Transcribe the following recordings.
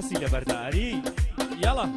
Cecília Bardari. E ela.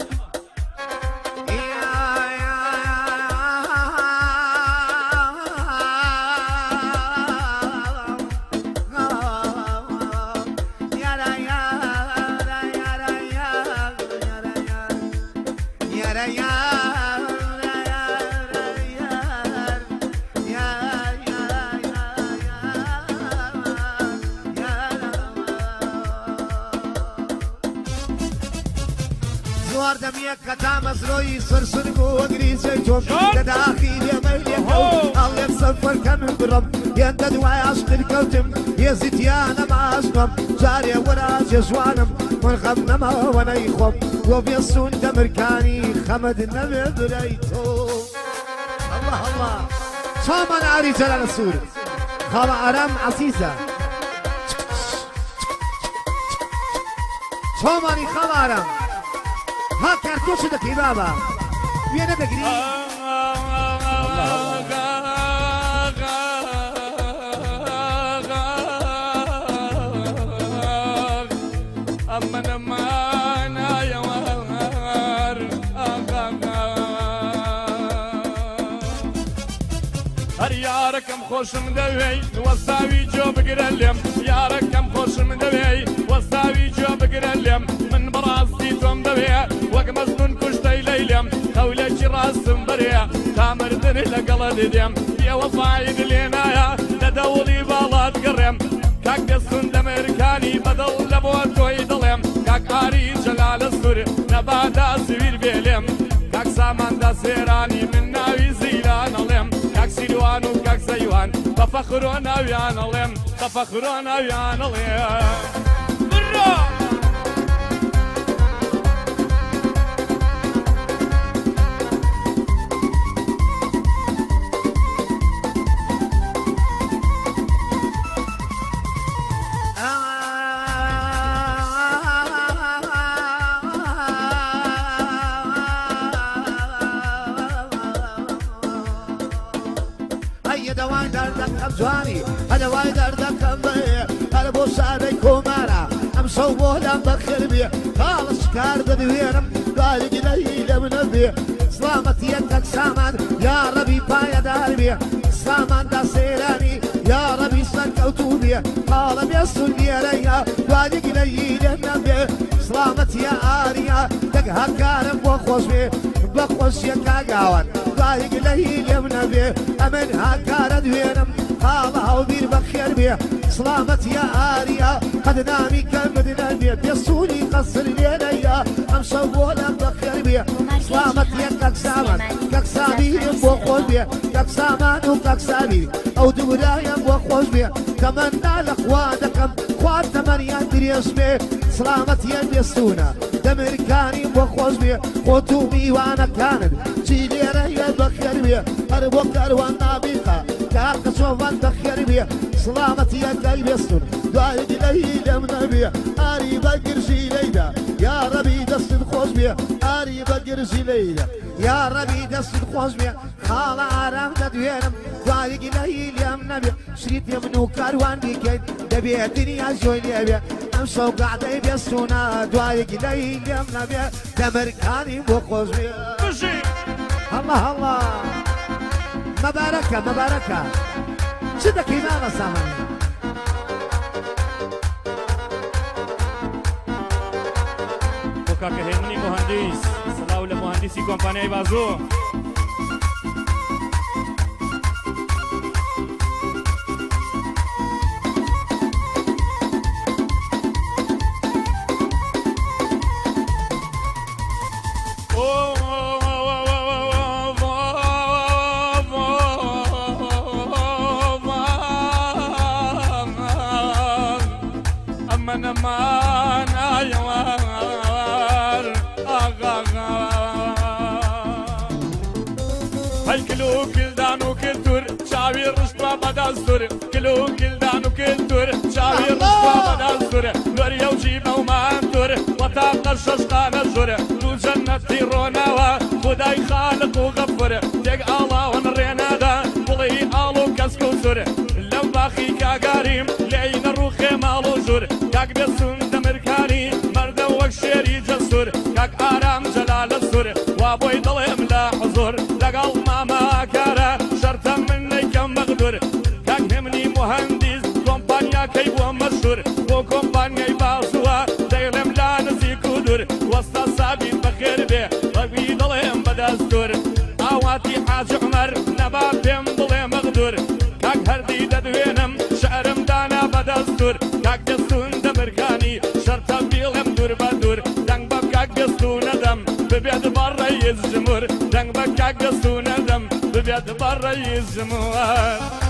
لە بەرداری یاڵە زوار دەمیە کە تا مەزرۆی سرسرگ و وەگریزە تۆم لەداخی لێمەلێکە ئەڵێم سەفەرکە من بڕم هێندە دوای عشقر کەوتم هێزیتیانە ماسمم جارێ وەراجێ جوانم. من خەم نەماوە نەی خۆم بۆ بێسون دەمرکانی خەمەد نەبێ برەی تۆ الله الله. چامان ئاری جەرە لە سوور خاڵە ئارام عزیزە چامانی ها نەمانایەوەر هەر یارەکەم خۆشم دەوێی وەستاوی جۆ بگرە لێم یارەکەم خۆشم دەوێی لەگەڵە دێم. پێوە فاید لێنایە لە دەوڵی باڵات گەڕێم. کاک دەستون دەمەرکانی بەدڵ لە بۆ تۆی دڵێم کاکاری جەلالە سوور نەبادا سویر بێلێم. کاک ساماندا سێرانی من ناوی زیرانەڵێم کاک سیروان و کاک زەیوان بە فەخرۆ ناویانەڵێم بە فەخرۆ ناویانەڵێم دەردەکەم جوانی هەدەوای دەردەکەم بێ هەر بۆ سادەی کۆمارە ئەم سەو بۆ لەم بەخر بێ کاڵش کار دەدوێنم کارگیرەی لە منە بێ سلامەتیە تەک سامان یا ڕەبی پایەدار بێ ساماندا سێرانی یا ڕەبی سەرکەوتو بێ قاڵە بێ سولێرەیە دوانگیرەی لە نەبێ سلامەتیە ئاریا دەک هەکارم بۆ خۆش بێ بە خۆشیە کاگاوان دایک لە هیلێم نەبێ ئەمن هاکارە دوێنم قاڵە هەڵبیر بە خێر بێ سلامەتیە ئاریا قەد نامی کەم بدنە بێ پێسووری قەسر لێرەیە ئەم شەو بۆ لەم بە خێر بێ. سلامەتیە کەکسامان کەکسابیرم بۆ خۆش بێ کەکسامان و کەکسابیر ئەو دوورایە بۆ خۆش بێ کەمەندا لە خوا دەکەم خوارد تەمەریان درێژ بێ. سلامەتیە بێستونە دەمریکانی بۆ خۆش بێ. خۆت و میوانەکانت چی لێرەیە بەخێر بێ. هەر بۆ کاروان نابیقا کە چۆوان دەخێری بێ سڵامەتیەکەی بێستن دوایدی لەی لەم نەبێ ئاری بەگرژی لەیدا یاڕەبی دەستن خۆش بێ ئاری بەگرژی لەیدا یاڕەبی دەستن خۆش بێ خاڵە ئارام دەدوێنم دوایگی لەی لێم نەبێ شریت لێ من و کاروان دیکەیت دەبێت دنیا زۆی لێبێ ئەم شەوقعدەی بێستونە دوایەکی لەی لێم نەبێ دەمەرکانی بۆ خۆش بێ هەڵە هەڵە مەبارەکە مەبارەکە. Você tá queimando a sala. Tocar que reúne com o Randis. Salário com o Randis e companhia e vazou. الكلو كلدان وكلتور شاوي رشبة بدا الزور كلو كلدان وكلتور شاوي رشبة بدا الزور نور يوجيبة ومانتور وطاقة الششقان الزور لو جنة روناوا خداي خالق وغفر تيك الله ونرينا دا بڵی ئاڵ و کەسک و زۆر. لەم باخی کاگاریم لەینە ڕوخێ ماڵ و زۆر. کاک دەسون دەمرکانی مەردە وەک شێری جەسوور کاک ئارام جەلا لە زۆر. وا بۆی دەڵێم لە حزۆر لەگەڵ بەدەستور کاک دەستون دەمرکانی شەرتە بیڵم دوور بە دوور دەنگ بە کاک دەستو نەدەم ببێت بەڕێی ژمور دەنگ بە کاک دەستو نەدەم ببێت بەڕێی ژموە هەی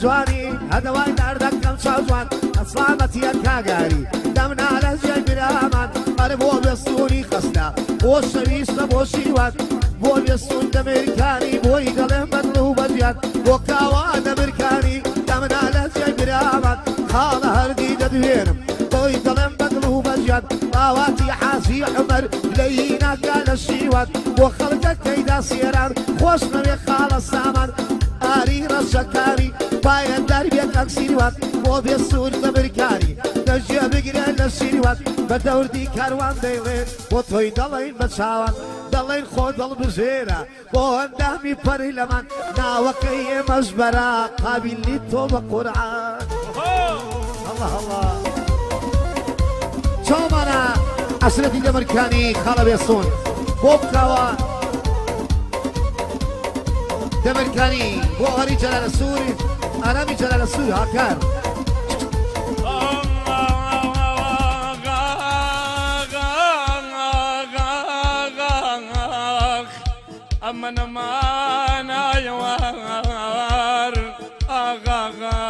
جوانی هەدەوای دەردەکەم چاوان ئەسلامەتیە کاگاری. دەمنا لە جێ گرامان ئەرە بۆ بێستونی خستە بۆ شەویستە بۆ شیوان بۆ بێستون دەمریکانی بۆی دەڵێم بەدڵ و بەدیان بۆ کاوا دەمریکانی دەمنا لە جێ گرامان خاڵە هەردی دەدوێنم بۆی دەڵێم بەدڵ و بەجیان باواتی عمەر لەیناکە لە شیوان بۆ خەڵکە کەیدا سێران خۆش نەوێ خاڵە سامان. ئاری ڕەشەکاری باە دەربێتەک سیروات بۆ بێ سوور دەمریکانی دەژێ بگرێ لە سیروات بە دەوردی کاروان دەیڵێ بۆ تۆی دەڵین بە چاوان دەڵێن خۆ دڵ بژێرە. بۆ ئەندامی پەری لەمان ناوەکەی ئێمەش بەرا قابلی تۆ بە قورعان الله الله چۆمانە ئەسرەتی دەمرکانی خاڵە بێسون بۆ بکەوە ئەمە نەمانایوار ئاغاغا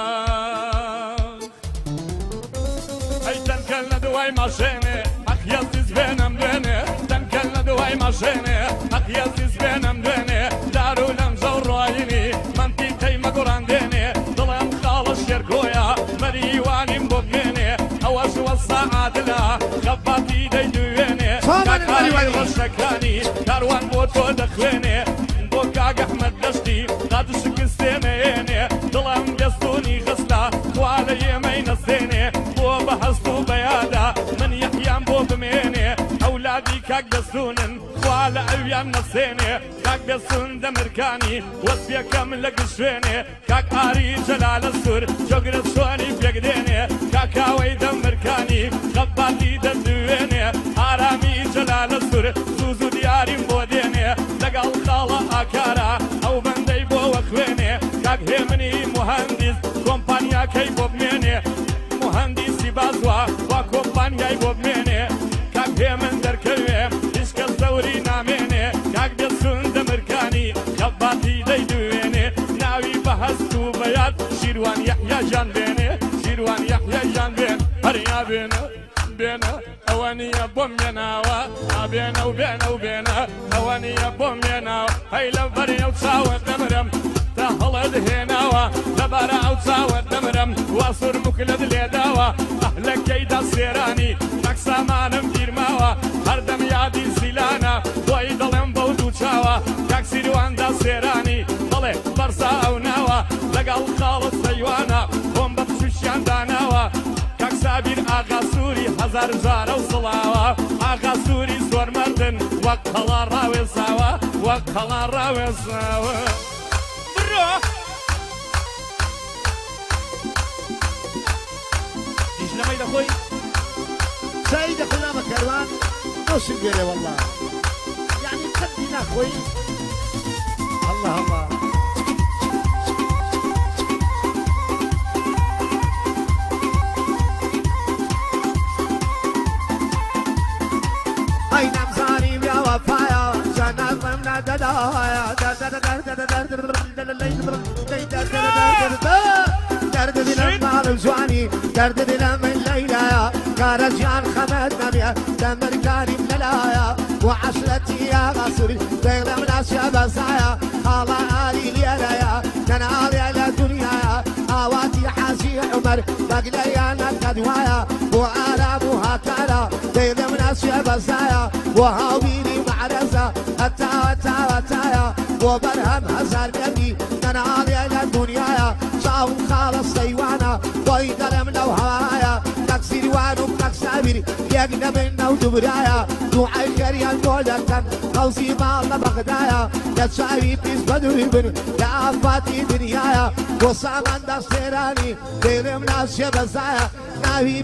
ئەی دەنکەل لە دوای ماشێنێ ئەخیەزیز بێنم دوێنێ دەنکەل لە دوای ماشێنێ ئەخیەزیز تۆ دەخوێنێ بۆ کاگەحمەد دەشتی قات شکستێنێنێ دڵم دەستونی خستا خوا لە ئێمەی نەسێنێ بۆ بە هەست و بەیادا من یەحیان بۆ بمێنێ. ئەولادی کاک دەستونن خوا لە ئەویان نەسێنێ کاک دەستون دەمرکانی وەسپێکەم لە گشوێنێ. کاک ئاری جەلالە سوور جۆگرە سوانی پێکدێنێ. کاکاوەی دەمرکانی خەباتی دەدوێنێ. ئارامی جەلالە سوور سوز و دیاریم بۆ کۆمپانیاکەی بۆ بمێنێ؟ مهندیسی بازوە وا کۆمپانیای بۆ بمێنێ؟ کاک هێمن دەرکەوێ هیچ کەس دەوری نامێنێ؟ کاک دەسون دەمرکانی خەباتی دەیدوێنێ ناوی بە هەست و بەیاد شیروان یەحیا جان بێنێ؟ شیروان یەحیا جان بێن هەریا بێنە بێنە ئەوە نییە بۆم مێناوە ئابێنە و بێنە و بێنە ئەوە نییە بۆم مێناوە هەی لە بەری ئەو چاوە دەمرم. تا هەڵە دهێناوە لەبارە ئەو چاوە دەمرم وا سوور مکلت لێداوە ئەهلەکەیدا سێرانی تەکسامانم گیرماوە. هەردەم یادی زیلانە بۆی دەڵێم بەو دوو چاوە. تاکسیرواندا سێرانی بەڵێ بەرسا ئەو ناوە. لەگەڵ خاڵت سەیوانە بۆم بە پشتیان داناوە. کاک سابیر ئاغا سووری هەزار جارە و سڵاوە. ئاغا سووری زۆر مردن وەک هەڵا ڕاوێزاوە وەک هەڵا ڕاوێزاوە. لەمەی دەخۆی سعيد خلنا كروان نص الجري والله يعني قدنا أخوي الله الله هاي نمزاني يا وفايا دلم مع الجواني درد دلم من ليلى رجعان خمد نبيا دمركاني ملايا وعشرتي يا غصري تغلم ناس يا بزايا خالا آلي ليليا ننالي على دنيا آواتي حاسي عمر بقليا نكدوايا وآلامها كالا تغلم ناس يا بزايا وهاويني معرزة التاوى تاوى تايا وبرهم هزار قلبي ننالي على دنيا شاو خالص سيوانا ويدرم لو هوايا تكسير وانو تكسابير يقنا منا ودبرايا دعاي كريان دولتن قوسي ما الله بغدايا يتشاوي بيس بدوي بن يا أفاتي دنيايا وصامان دستيراني ديلم ناس يبزايا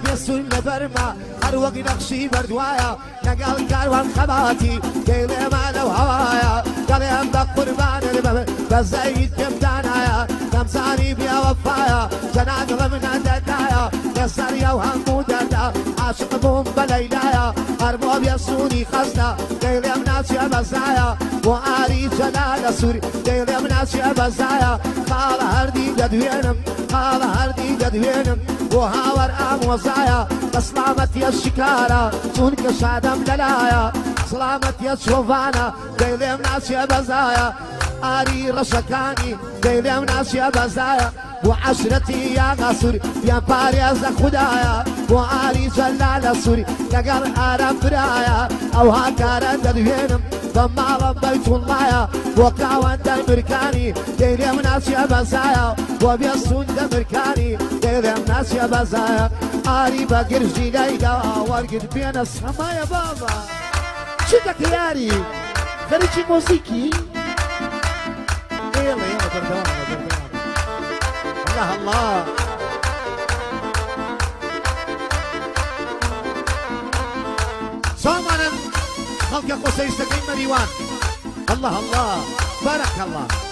بيسون نبرما هر وقت نقشي بردوايا. نقال كاروان خباتي ديلم لو هوايا قليم بقربان الباب بزايد كبدانايا تمساني بيا وفايا جنان غمنا ددايا. يسر يا وهم ددا عاشق بوم بليلايا. ارباب يسوني خزنا ديلم ناس يا بزايا وآري جلال سوري ديلم ناس يا بزايا قال هردي جدوينم قال هردي جدوينم وهاور آم وزايا سلامت يا الشكارة سونك شادم دلايا سلامت يا شوفانا ديلم ناس يا بزايا آري رشكاني ديلم ناس يا بزايا وعشرتي يا غسوري يا باريز خدايا بۆ ئاری جەلا لە سووری لەگەڵ ئارە برایە. ئەو هاکارە دەدوێنم بە ماڵە بەیتونڵایە. بۆ کاوەندای مرکانی دەیرێم ناچە بەزایە. بۆ بێستون دە مرکانی دەیرێم ناچە بەزایە. ئاری بە گرژی لەیدا وەرگرت بێنە سەمایە بابە چ دەکەیاری خەرکی مۆزیکی؟ الله الله. خلق قصيستقيم مريوان الله الله. بارك الله.